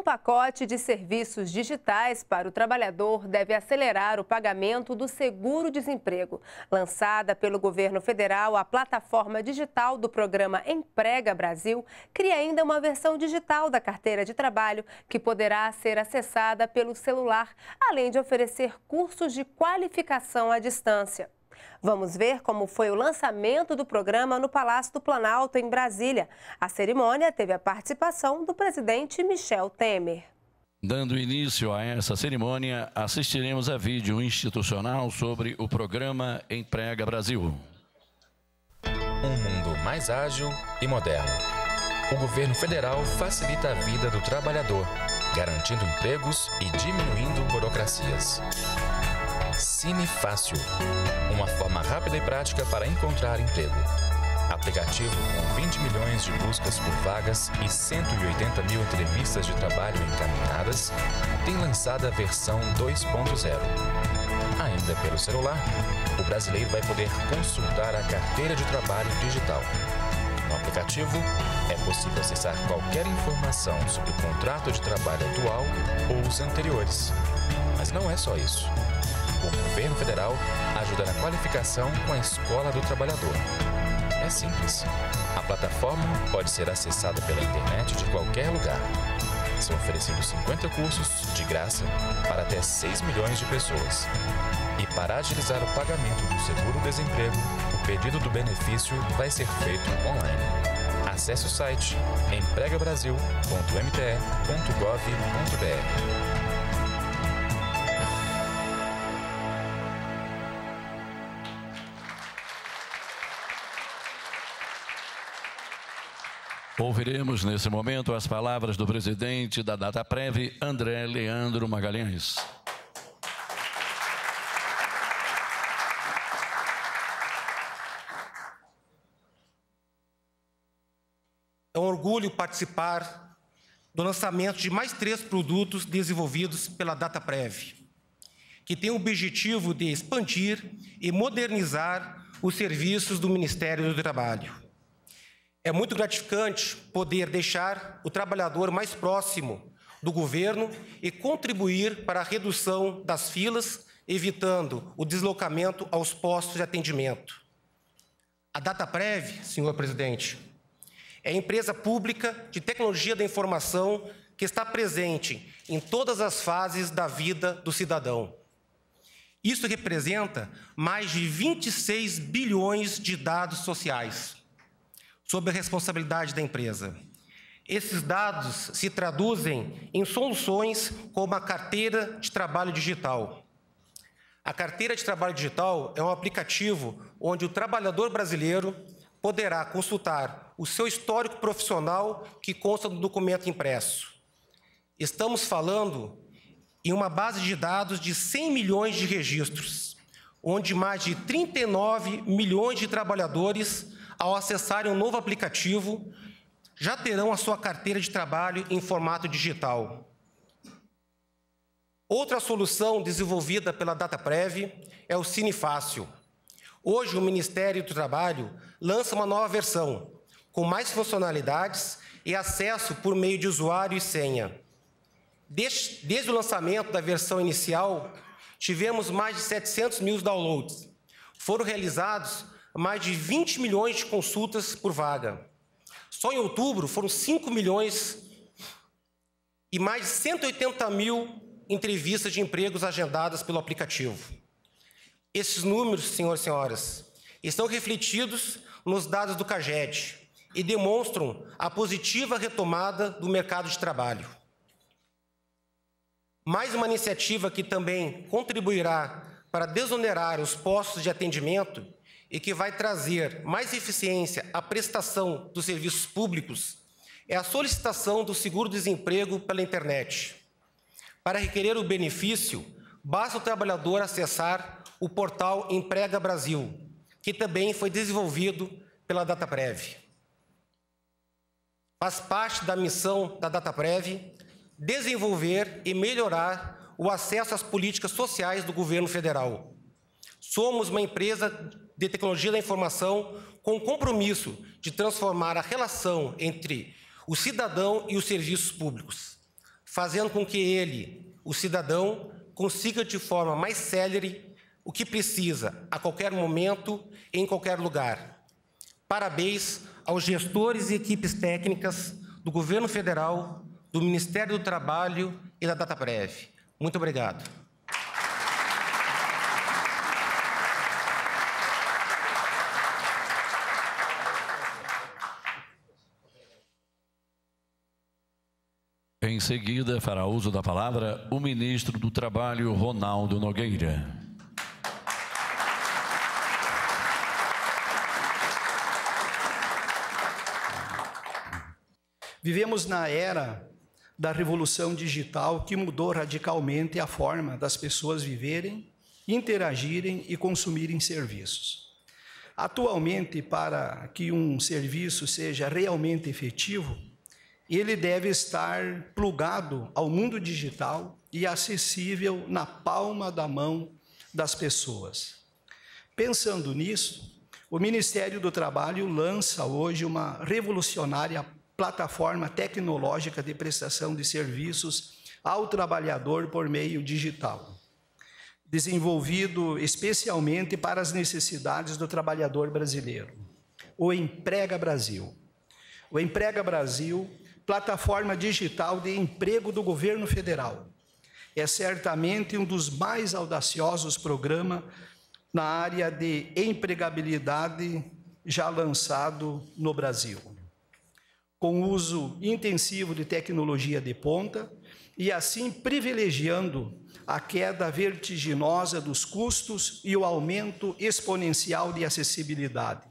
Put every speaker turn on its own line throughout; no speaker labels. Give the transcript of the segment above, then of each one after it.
Um pacote de serviços digitais para o trabalhador deve acelerar o pagamento do seguro-desemprego. Lançada pelo governo federal, a plataforma digital do programa Emprega Brasil cria ainda uma versão digital da carteira de trabalho que poderá ser acessada pelo celular, além de oferecer cursos de qualificação à distância. Vamos ver como foi o lançamento do programa no Palácio do Planalto, em Brasília. A cerimônia teve a participação do presidente Michel Temer.
Dando início a essa cerimônia, assistiremos a vídeo institucional sobre o programa Emprega Brasil.
Um mundo mais ágil e moderno. O governo federal facilita a vida do trabalhador, garantindo empregos e diminuindo burocracias. Cine Fácil, uma forma rápida e prática para encontrar emprego. Aplicativo com 20 milhões de buscas por vagas e 180 mil entrevistas de trabalho encaminhadas, tem lançado a versão 2.0. Ainda pelo celular, o brasileiro vai poder consultar a carteira de trabalho digital. No aplicativo, é possível acessar qualquer informação sobre o contrato de trabalho atual ou os anteriores. Mas não é só isso o governo federal ajuda na qualificação com a Escola do Trabalhador. É simples. A plataforma pode ser acessada pela internet de qualquer lugar. São oferecidos 50 cursos de graça para até 6 milhões de pessoas. E para agilizar o pagamento do seguro-desemprego, o pedido do benefício vai ser feito online. Acesse o site empregabrasil.mte.gov.br.
Ouviremos nesse momento as palavras do presidente da DataPrev, André Leandro Magalhães.
É um orgulho participar do lançamento de mais três produtos desenvolvidos pela DataPrev, que tem o objetivo de expandir e modernizar os serviços do Ministério do Trabalho. É muito gratificante poder deixar o trabalhador mais próximo do governo e contribuir para a redução das filas, evitando o deslocamento aos postos de atendimento. A DataPrev, senhor presidente, é a empresa pública de tecnologia da informação que está presente em todas as fases da vida do cidadão. Isso representa mais de 26 bilhões de dados sociais sob a responsabilidade da empresa. Esses dados se traduzem em soluções como a carteira de trabalho digital. A carteira de trabalho digital é um aplicativo onde o trabalhador brasileiro poderá consultar o seu histórico profissional que consta do documento impresso. Estamos falando em uma base de dados de 100 milhões de registros, onde mais de 39 milhões de trabalhadores ao acessarem um novo aplicativo, já terão a sua carteira de trabalho em formato digital. Outra solução desenvolvida pela DataPrev é o Cine Fácil. Hoje, o Ministério do Trabalho lança uma nova versão, com mais funcionalidades e acesso por meio de usuário e senha. Desde, desde o lançamento da versão inicial, tivemos mais de 700 mil downloads. Foram realizados mais de 20 milhões de consultas por vaga. Só em outubro foram 5 milhões e mais de 180 mil entrevistas de empregos agendadas pelo aplicativo. Esses números, senhores e senhoras, estão refletidos nos dados do CAGED e demonstram a positiva retomada do mercado de trabalho. Mais uma iniciativa que também contribuirá para desonerar os postos de atendimento e que vai trazer mais eficiência à prestação dos serviços públicos é a solicitação do seguro-desemprego pela internet. Para requerer o benefício, basta o trabalhador acessar o portal Emprega Brasil, que também foi desenvolvido pela DataPrev. Faz parte da missão da DataPrev desenvolver e melhorar o acesso às políticas sociais do governo federal. Somos uma empresa de tecnologia da informação com o compromisso de transformar a relação entre o cidadão e os serviços públicos. fazendo com que ele, o cidadão, consiga de forma mais célere o que precisa a qualquer momento, em qualquer lugar. Parabéns aos gestores e equipes técnicas do Governo Federal, do Ministério do Trabalho e da DataPrev. Muito obrigado.
Em seguida, fará uso da palavra o ministro do Trabalho, Ronaldo Nogueira.
Vivemos na era da revolução digital que mudou radicalmente a forma das pessoas viverem, interagirem e consumirem serviços. Atualmente, para que um serviço seja realmente efetivo, ele deve estar plugado ao mundo digital e acessível na palma da mão das pessoas. Pensando nisso, o Ministério do Trabalho lança hoje uma revolucionária plataforma tecnológica de prestação de serviços ao trabalhador por meio digital, desenvolvido especialmente para as necessidades do trabalhador brasileiro. O Emprega Brasil. O Emprega Brasil plataforma digital de emprego do governo federal. É certamente um dos mais audaciosos programas na área de empregabilidade já lançado no Brasil. Com uso intensivo de tecnologia de ponta e assim privilegiando a queda vertiginosa dos custos e o aumento exponencial de acessibilidade.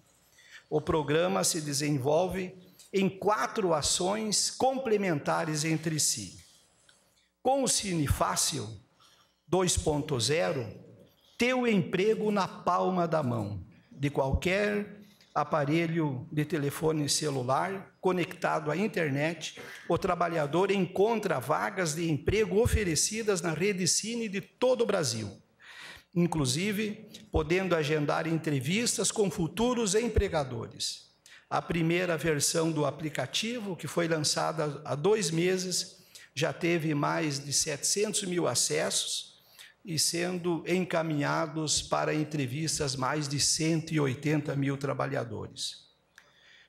O programa se desenvolve em quatro ações complementares entre si. Com o Cine Fácil 2.0, teu emprego na palma da mão, de qualquer aparelho de telefone celular conectado à internet, o trabalhador encontra vagas de emprego oferecidas na rede Cine de todo o Brasil, inclusive podendo agendar entrevistas com futuros empregadores. A primeira versão do aplicativo, que foi lançada há dois meses, já teve mais de 700 mil acessos e sendo encaminhados para entrevistas mais de 180 mil trabalhadores.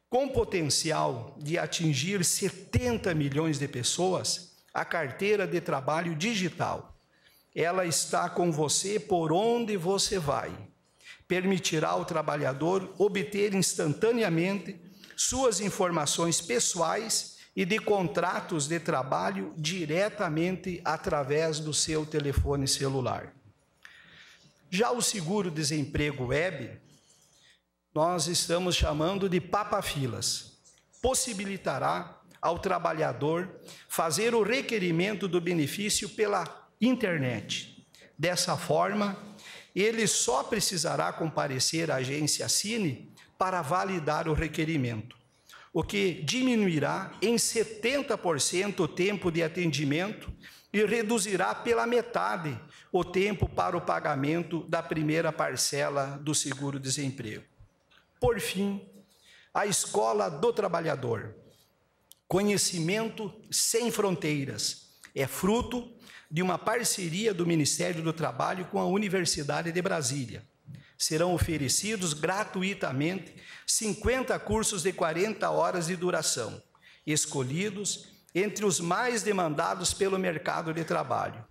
Com potencial de atingir 70 milhões de pessoas, a carteira de trabalho digital, ela está com você por onde você vai permitirá ao trabalhador obter instantaneamente suas informações pessoais e de contratos de trabalho diretamente através do seu telefone celular. Já o seguro-desemprego web, nós estamos chamando de papafilas. Possibilitará ao trabalhador fazer o requerimento do benefício pela internet. Dessa forma, ele só precisará comparecer à agência Cine para validar o requerimento, o que diminuirá em 70% o tempo de atendimento e reduzirá pela metade o tempo para o pagamento da primeira parcela do seguro-desemprego. Por fim, a Escola do Trabalhador. Conhecimento sem fronteiras. É fruto de uma parceria do Ministério do Trabalho com a Universidade de Brasília. Serão oferecidos gratuitamente 50 cursos de 40 horas de duração, escolhidos entre os mais demandados pelo mercado de trabalho,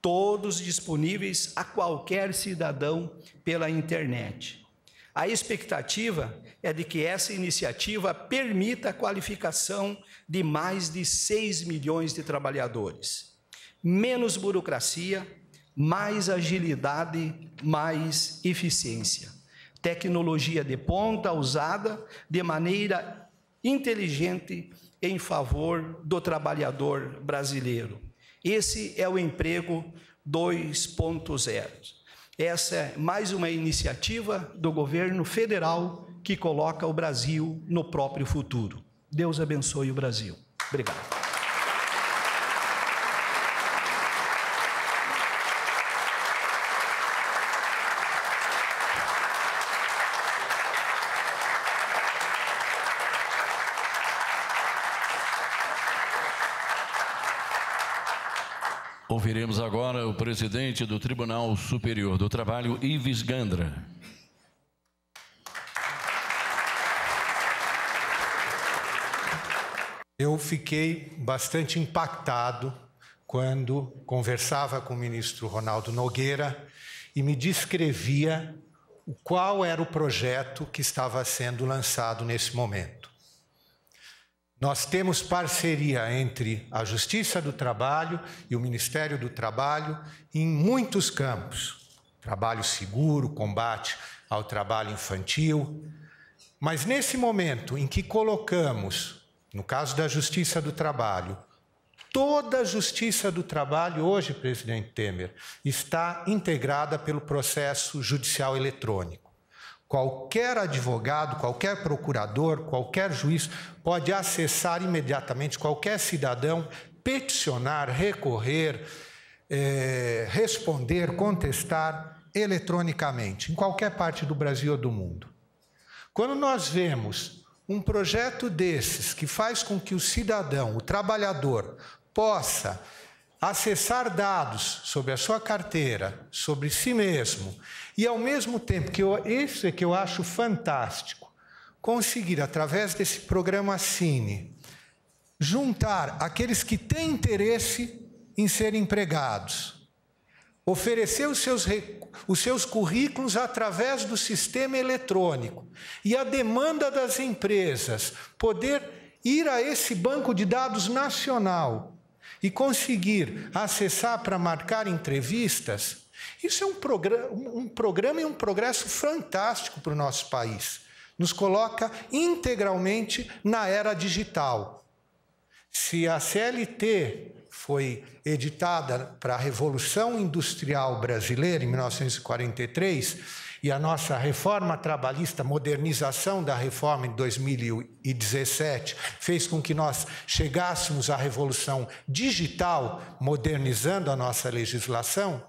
todos disponíveis a qualquer cidadão pela internet. A expectativa é de que essa iniciativa permita a qualificação de mais de 6 milhões de trabalhadores menos burocracia, mais agilidade, mais eficiência. Tecnologia de ponta usada de maneira inteligente em favor do trabalhador brasileiro. Esse é o emprego 2.0. Essa é mais uma iniciativa do governo federal que coloca o Brasil no próprio futuro. Deus abençoe o Brasil. Obrigado.
Ouviremos agora o presidente do Tribunal Superior do Trabalho, Ives Gandra.
Eu fiquei bastante impactado quando conversava com o ministro Ronaldo Nogueira e me descrevia qual era o projeto que estava sendo lançado nesse momento. Nós temos parceria entre a Justiça do Trabalho e o Ministério do Trabalho em muitos campos: trabalho seguro, combate ao trabalho infantil. Mas nesse momento em que colocamos, no caso da Justiça do Trabalho, toda a Justiça do Trabalho, hoje, presidente Temer, está integrada pelo processo judicial eletrônico. Qualquer advogado, qualquer procurador, qualquer juiz pode acessar imediatamente, qualquer cidadão, peticionar, recorrer, é, responder, contestar eletronicamente, em qualquer parte do Brasil ou do mundo. Quando nós vemos um projeto desses que faz com que o cidadão, o trabalhador, possa acessar dados sobre a sua carteira, sobre si mesmo, e ao mesmo tempo que eu, isso é que eu acho fantástico, conseguir através desse programa Cine juntar aqueles que têm interesse em ser empregados, oferecer os seus, os seus currículos através do sistema eletrônico e a demanda das empresas poder ir a esse banco de dados nacional e conseguir acessar para marcar entrevistas, isso é um, programa, um programa e um progresso fantástico para o nosso país. Nos coloca integralmente na era digital. Se a CLT foi editada para a Revolução Industrial Brasileira, em 1943, e a nossa reforma trabalhista, modernização da reforma em 2017, fez com que nós chegássemos à revolução digital, modernizando a nossa legislação.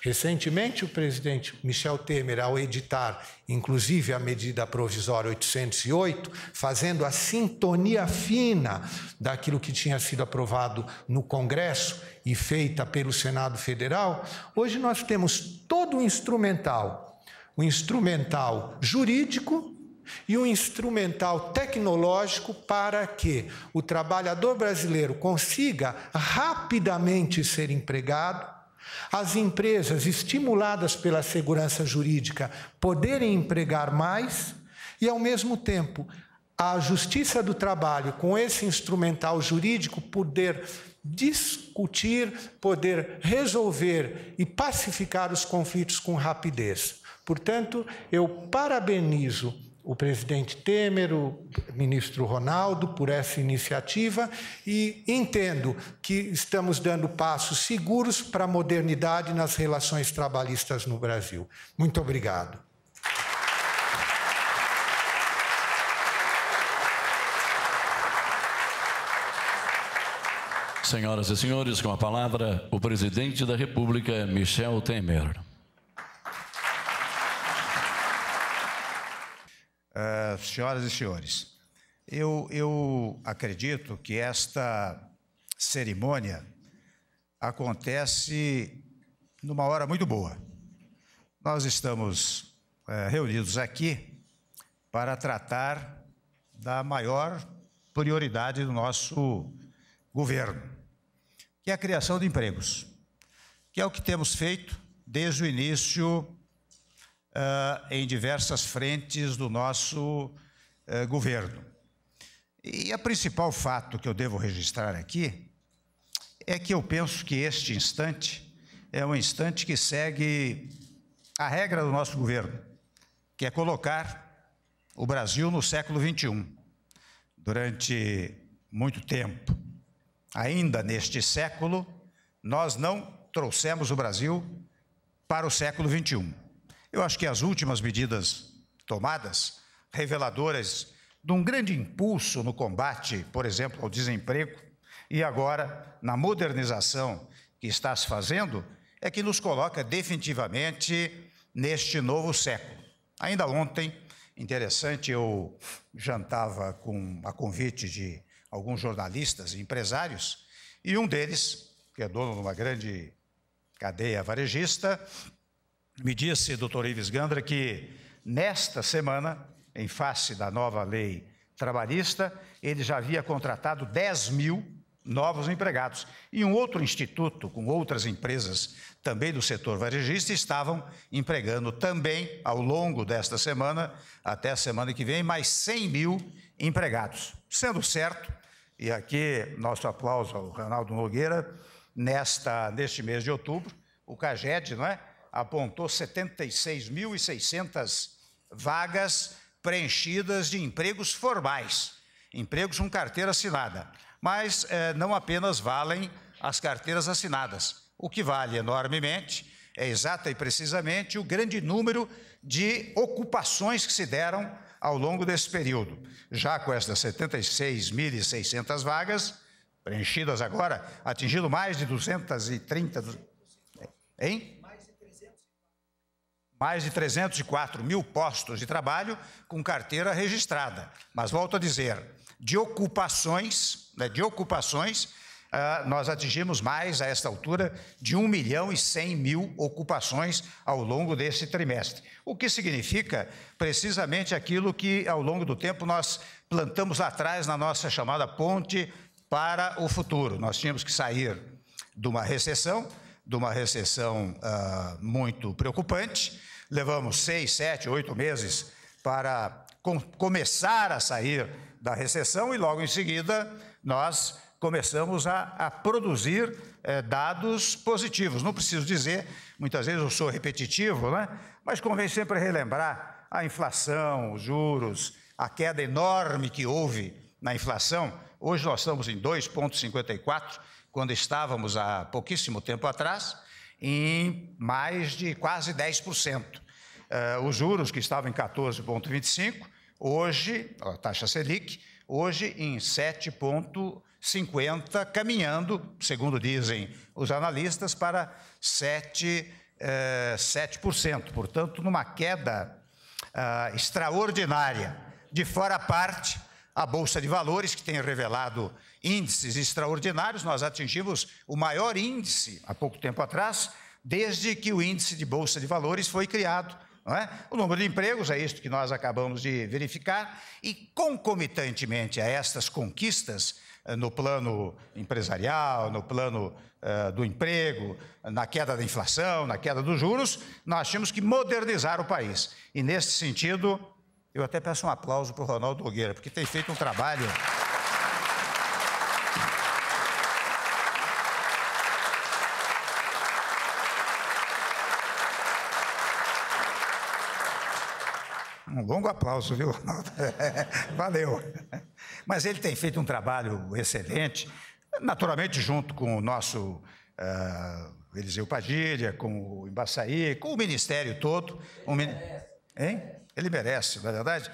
Recentemente, o presidente Michel Temer, ao editar, inclusive, a medida provisória 808, fazendo a sintonia fina daquilo que tinha sido aprovado no Congresso e feita pelo Senado Federal, hoje nós temos todo o instrumental. O instrumental jurídico e o instrumental tecnológico para que o trabalhador brasileiro consiga rapidamente ser empregado, as empresas estimuladas pela segurança jurídica poderem empregar mais e, ao mesmo tempo, a Justiça do Trabalho, com esse instrumental jurídico, poder discutir, poder resolver e pacificar os conflitos com rapidez. Portanto, eu parabenizo o presidente Temer, o ministro Ronaldo, por essa iniciativa e entendo que estamos dando passos seguros para a modernidade nas relações trabalhistas no Brasil. Muito obrigado.
Senhoras e senhores, com a palavra, o presidente da República, Michel Temer.
Uh, senhoras e senhores, eu, eu acredito que esta cerimônia acontece numa hora muito boa. Nós estamos uh, reunidos aqui para tratar da maior prioridade do nosso governo, que é a criação de empregos, que é o que temos feito desde o início uh, em diversas frentes do nosso uh, governo. E o principal fato que eu devo registrar aqui é que eu penso que este instante é um instante que segue a regra do nosso governo, que é colocar o Brasil no século XXI. Durante muito tempo, ainda neste século, nós não trouxemos o Brasil para o século XXI. Eu acho que as últimas medidas tomadas, reveladoras de um grande impulso no combate, por exemplo, ao desemprego, e agora na modernização que está se fazendo, é que nos coloca definitivamente neste novo século. Ainda ontem, interessante, eu jantava com a convite de alguns jornalistas e empresários, e um deles que é dono de uma grande cadeia varejista, me disse, doutor Ives Gandra, que nesta semana, em face da nova lei trabalhista, ele já havia contratado 10 mil novos empregados. E um outro instituto, com outras empresas também do setor varejista, estavam empregando também, ao longo desta semana, até a semana que vem, mais 100 mil empregados. Sendo certo, e aqui nosso aplauso ao Ronaldo Nogueira, nesta, neste mês de outubro, o CAGED não é, apontou 76.600 vagas preenchidas de empregos formais, empregos com carteira assinada mas é, não apenas valem as carteiras assinadas. O que vale enormemente é exata e precisamente o grande número de ocupações que se deram ao longo desse período. Já com estas 76.600 vagas, preenchidas agora, atingindo mais de 230. Hein? Mais de 304 mil postos de trabalho com carteira registrada. Mas volto a dizer, de ocupações, né, de ocupações, uh, nós atingimos mais a esta altura de 1 milhão e 100 mil ocupações ao longo desse trimestre. O que significa precisamente aquilo que ao longo do tempo nós plantamos lá atrás na nossa chamada ponte para o futuro. Nós tínhamos que sair de uma recessão, de uma recessão uh, muito preocupante. Levamos seis, sete, oito meses para com, começar a sair da recessão e logo em seguida nós começamos a, a produzir eh, dados positivos. Não preciso dizer, muitas vezes eu sou repetitivo, né? mas convém sempre relembrar a inflação, os juros, a queda enorme que houve na inflação. Hoje nós estamos em 2,54, quando estávamos há pouquíssimo tempo atrás em mais de quase 10%. Uh, eh, os juros que estavam em 14,25, hoje, a taxa Selic, hoje em 7,50, caminhando, segundo dizem os analistas, para 7, eh, 7%. Portanto, numa queda uh, extraordinária. De fora a parte, a Bolsa de Valores, que tem revelado índices extraordinários, nós atingimos o maior índice há pouco tempo atrás, desde que o índice de Bolsa de Valores foi criado é? O número de empregos é isto que nós acabamos de verificar, e concomitantemente a estas conquistas eh, no plano empresarial, no plano uh, do emprego, na queda da inflação, na queda dos juros, nós tínhamos que modernizar o país. E nesse sentido, eu até peço um aplauso para o Ronaldo Nogueira, porque tem feito um trabalho longo aplauso, viu? Valeu. Mas ele tem feito um trabalho excelente, naturalmente junto com o nosso uh, Eliseu Padilha, com o Embaçaí, com o Ministério todo. Um, hein? Ele merece, na é verdade.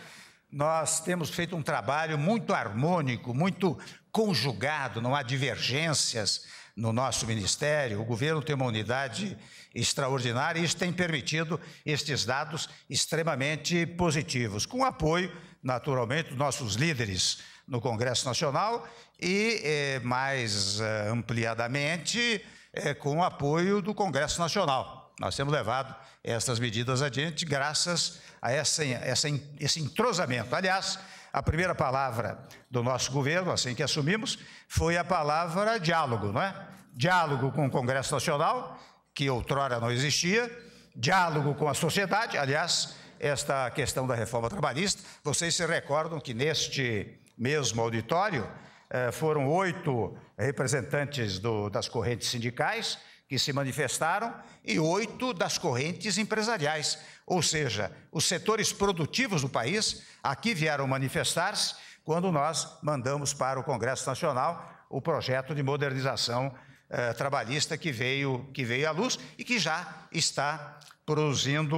Nós temos feito um trabalho muito harmônico, muito conjugado, não há divergências no nosso ministério. O governo tem uma unidade extraordinária e isso tem permitido estes dados extremamente positivos, com apoio, naturalmente, dos nossos líderes no Congresso Nacional e, eh, mais eh, ampliadamente, eh, com o apoio do Congresso Nacional. Nós temos levado essas medidas adiante graças a essa, essa, esse entrosamento. Aliás, a primeira palavra do nosso governo, assim que assumimos, foi a palavra diálogo, não é? Diálogo com o Congresso Nacional que outrora não existia, diálogo com a sociedade, aliás, esta questão da reforma trabalhista, vocês se recordam que neste mesmo auditório eh, foram oito representantes do, das correntes sindicais que se manifestaram e oito das correntes empresariais, ou seja, os setores produtivos do país aqui vieram manifestar-se quando nós mandamos para o Congresso Nacional o projeto de modernização eh, trabalhista que veio, que veio à luz e que já está produzindo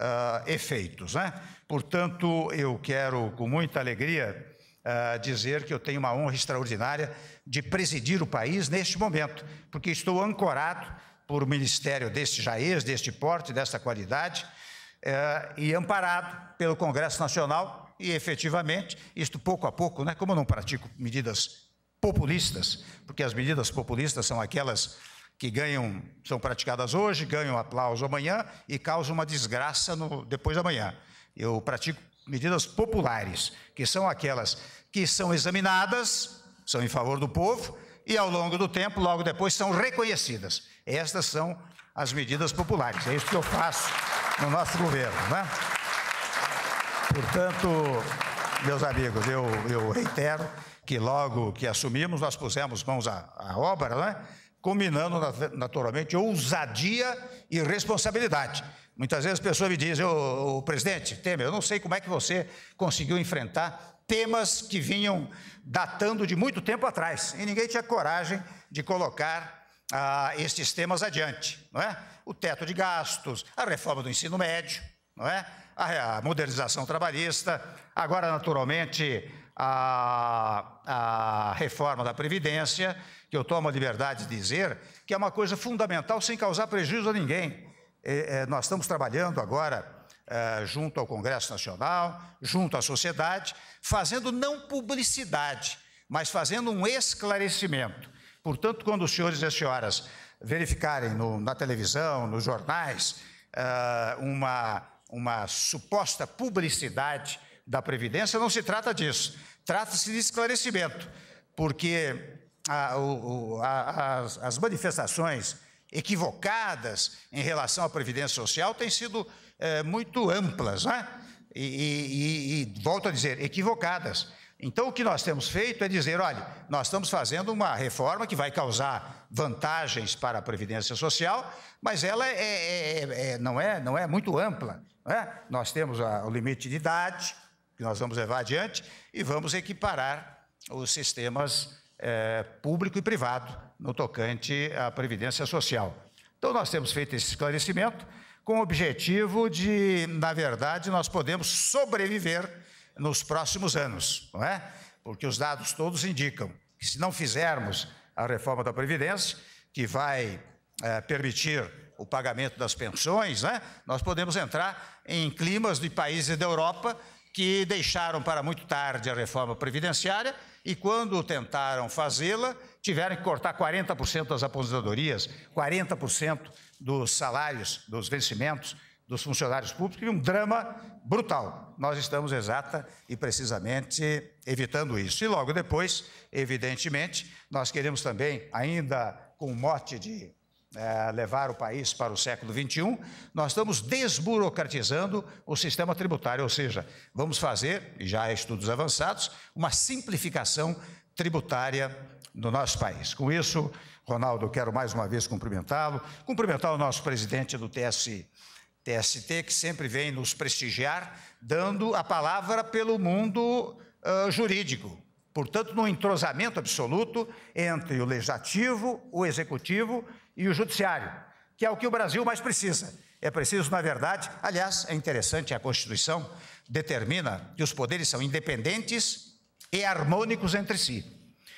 uh, efeitos. Né? Portanto, eu quero, com muita alegria, uh, dizer que eu tenho uma honra extraordinária de presidir o país neste momento, porque estou ancorado por um ministério deste jaez, deste porte, desta qualidade, uh, e amparado pelo Congresso Nacional, e efetivamente, isto pouco a pouco, né, como eu não pratico medidas populistas, porque as medidas populistas são aquelas que ganham, são praticadas hoje, ganham aplauso amanhã e causam uma desgraça no, depois da manhã. Eu pratico medidas populares, que são aquelas que são examinadas, são em favor do povo e ao longo do tempo, logo depois, são reconhecidas. Estas são as medidas populares. É isso que eu faço no nosso governo. Né? Portanto, meus amigos, eu, eu reitero que logo que assumimos, nós pusemos mãos à, à obra, né? combinando naturalmente ousadia e responsabilidade. Muitas vezes as pessoas me dizem, ô, ô, presidente Temer, eu não sei como é que você conseguiu enfrentar temas que vinham datando de muito tempo atrás, e ninguém tinha coragem de colocar ah, estes temas adiante, não é? O teto de gastos, a reforma do ensino médio, não é? A, modernização trabalhista, agora, naturalmente, a, a reforma da Previdência, que eu tomo a liberdade de dizer que é uma coisa fundamental sem causar prejuízo a ninguém. É, é, nós estamos trabalhando agora é, junto ao Congresso Nacional, junto à sociedade, fazendo não publicidade, mas fazendo um esclarecimento. Portanto, quando os senhores e as senhoras verificarem no, na televisão, nos jornais, é, uma, uma suposta publicidade da Previdência, não se trata disso. Trata-se de esclarecimento, porque a, o, a, as, as manifestações equivocadas em relação à Previdência Social têm sido é, muito amplas, né? E, e, e, volto a dizer, equivocadas. Então, o que nós temos feito é dizer: olha, nós estamos fazendo uma reforma que vai causar vantagens para a Previdência Social, mas ela é, é, é, é não, é, não é muito ampla. É? Nós temos a, o limite de idade, que nós vamos levar adiante, e vamos equiparar os sistemas é, público e privado no tocante à Previdência Social. Então, nós temos feito esse esclarecimento com o objetivo de, na verdade, nós podemos sobreviver nos próximos anos, não é? Porque os dados todos indicam que se não fizermos a reforma da Previdência, que vai é, permitir o pagamento das pensões, né, nós podemos entrar em climas de países da Europa que deixaram para muito tarde a reforma previdenciária e quando tentaram fazê-la, tiveram que cortar 40% das aposentadorias, 40% dos salários, dos vencimentos dos funcionários públicos, e um drama brutal. Nós estamos exata e precisamente evitando isso. E logo depois, evidentemente, nós queremos também, ainda com o mote de é, levar o país para o século XXI, nós estamos desburocratizando o sistema tributário, ou seja, vamos fazer, já há estudos avançados, uma simplificação tributária no nosso país. Com isso, Ronaldo, quero mais uma vez cumprimentá-lo, cumprimentar o nosso presidente do TS, TST, que sempre vem nos prestigiar, dando a palavra pelo mundo uh, jurídico. Portanto, no entrosamento absoluto entre o legislativo, o executivo e o judiciário, que é o que o Brasil mais precisa. É preciso, na verdade, aliás, é interessante, a Constituição determina que os poderes são independentes e harmônicos entre si.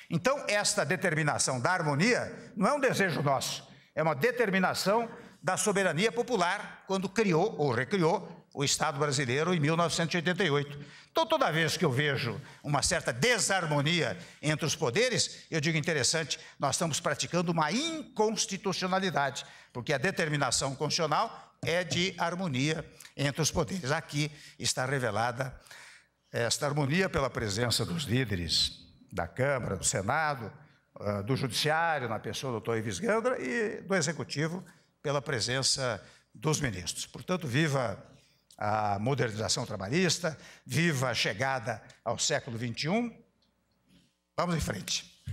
Então, esta determinação da harmonia não é um desejo nosso, é uma determinação da soberania popular quando criou ou recriou o Estado brasileiro em 1988. Então, toda vez que eu vejo uma certa desarmonia entre os poderes, eu digo interessante, nós estamos praticando uma inconstitucionalidade, porque a determinação constitucional é de harmonia entre os poderes. Aqui está revelada esta harmonia pela presença dos líderes da Câmara, do Senado, ah, do Judiciário, na pessoa do doutor Ives Gandra, e do Executivo, pela presença dos ministros. Portanto, viva a modernização trabalhista, viva a chegada ao século XXI. Vamos em frente.